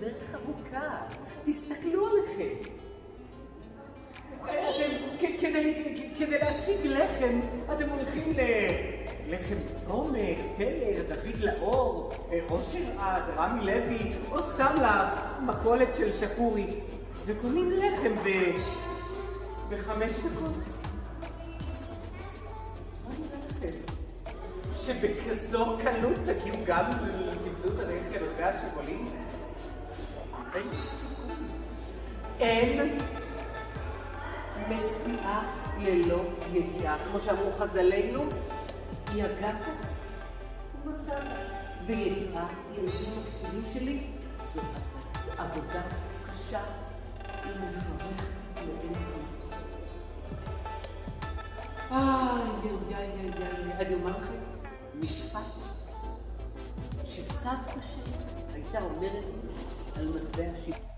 דרך ארוכה. תסתכלו עליכם. כדי, להשיג לחם, אתם הולכים ללחם עומר, טלר, דוד לאור, אה, אושר עד, רמי לוי, או סתם למכולת של שקורי, וקונים לחם ב... בחמש דקות. שבכזו קלות תגיעו גם לתמצות הדרך אלוקי השבולים? אין מציאה ללא ידיעה. כמו שאמרו חז"לינו, יגעת ומצאת. וידיעה, ילדים מקסימים שלי, זו עבודה קשה ומפרכת לאין קלות. איי, איי, איי, איי, אני אומר לכם משפט שסבתא שלי הייתה אומרת על מטבע שלי.